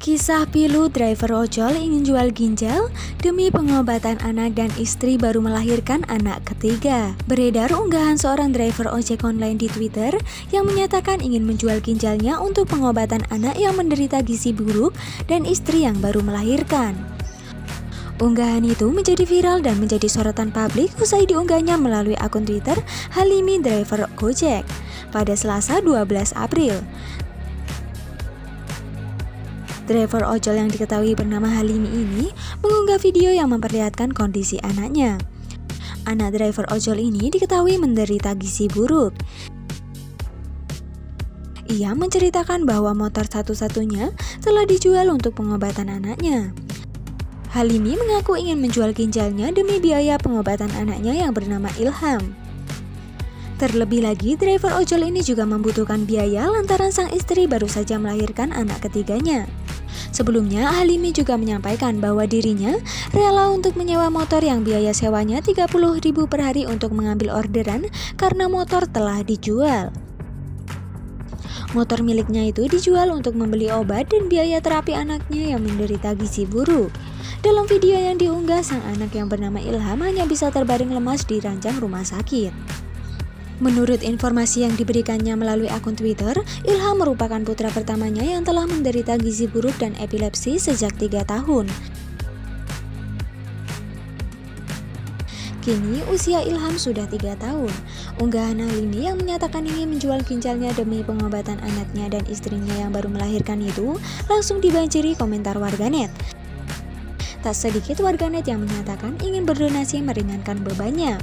Kisah pilu driver ojol ingin jual ginjal demi pengobatan anak dan istri baru melahirkan anak ketiga. Beredar unggahan seorang driver ojek online di Twitter yang menyatakan ingin menjual ginjalnya untuk pengobatan anak yang menderita gizi buruk dan istri yang baru melahirkan. Unggahan itu menjadi viral dan menjadi sorotan publik usai diunggahnya melalui akun Twitter Halimi Driver Gojek pada Selasa 12 April. Driver ojol yang diketahui bernama Halimi ini mengunggah video yang memperlihatkan kondisi anaknya. Anak driver ojol ini diketahui menderita gizi buruk. Ia menceritakan bahwa motor satu-satunya telah dijual untuk pengobatan anaknya. Halimi mengaku ingin menjual ginjalnya demi biaya pengobatan anaknya yang bernama Ilham. Terlebih lagi, driver ojol ini juga membutuhkan biaya lantaran sang istri baru saja melahirkan anak ketiganya. Sebelumnya, Halimi juga menyampaikan bahwa dirinya rela untuk menyewa motor yang biaya sewanya 30 ribu per hari untuk mengambil orderan karena motor telah dijual. Motor miliknya itu dijual untuk membeli obat dan biaya terapi anaknya yang menderita gizi buruk. Dalam video yang diunggah, sang anak yang bernama Ilham hanya bisa terbaring lemas di ranjang rumah sakit. Menurut informasi yang diberikannya melalui akun Twitter, Ilham merupakan putra pertamanya yang telah menderita gizi buruk dan epilepsi sejak 3 tahun. Kini usia Ilham sudah 3 tahun. Unggahan hal ini yang menyatakan ingin menjual ginjalnya demi pengobatan anaknya dan istrinya yang baru melahirkan itu langsung dibanjiri komentar warganet. Tak sedikit warganet yang menyatakan ingin berdonasi meringankan bebannya.